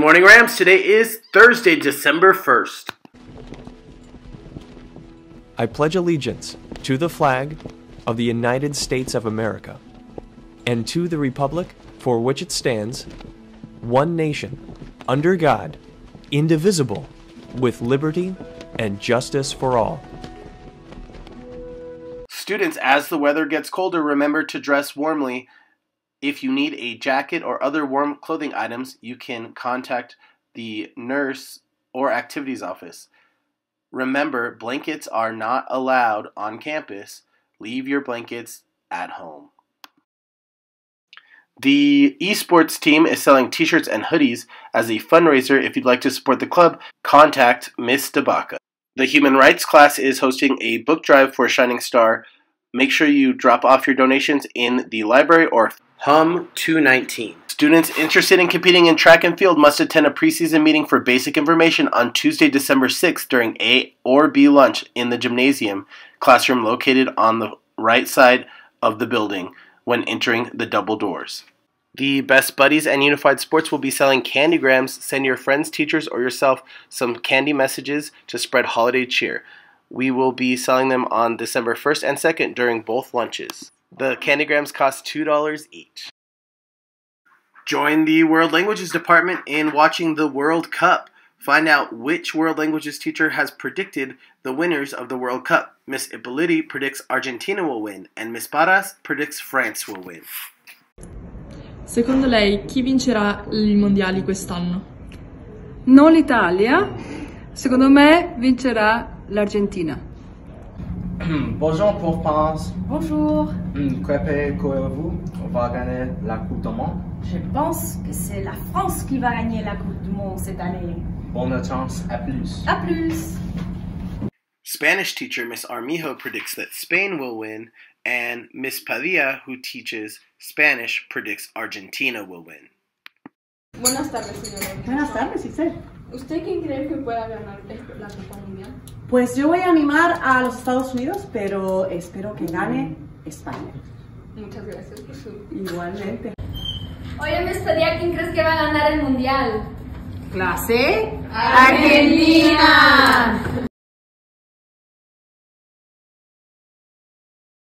Good morning, Rams. Today is Thursday, December 1st. I pledge allegiance to the flag of the United States of America and to the republic for which it stands, one nation, under God, indivisible, with liberty and justice for all. Students, as the weather gets colder, remember to dress warmly. If you need a jacket or other warm clothing items, you can contact the nurse or activities office. Remember, blankets are not allowed on campus. Leave your blankets at home. The esports team is selling t shirts and hoodies as a fundraiser. If you'd like to support the club, contact Miss Debaka. The human rights class is hosting a book drive for Shining Star. Make sure you drop off your donations in the library or Hum 219. Students interested in competing in track and field must attend a preseason meeting for basic information on Tuesday, December 6th during A or B lunch in the gymnasium classroom located on the right side of the building when entering the double doors. The Best Buddies and Unified Sports will be selling candygrams. Send your friends, teachers, or yourself some candy messages to spread holiday cheer. We will be selling them on December 1st and 2nd during both lunches. The candygrams cost $2 each. Join the World Languages Department in watching the World Cup. Find out which World Languages teacher has predicted the winners of the World Cup. Miss Ippoliti predicts Argentina will win, and Miss Paras predicts France will win. Secondo lei chi vincerà i mondiali quest'anno? Non l'Italia, secondo me vincerà l'Argentina. Bonjour pour France. Bonjour. Que vous On va gagner la Coupe du Monde. Je pense que c'est la France qui va gagner la Coupe du Monde cette année. Bonne chance, à plus. À plus. Spanish teacher Miss Armijo predicts that Spain will win, and Miss Padilla, who teaches Spanish, predicts Argentina will win. Buenas tardes, señora. Buenas tardes, Isel. ¿Usted quién cree que pueda ganar la Copa Mundial? Pues yo voy a animar a los Estados Unidos, pero espero que gane España. Muchas gracias por su... Igualmente. Oye, Miss Padilla, ¿quién crees que va a ganar el Mundial? Clase Argentina.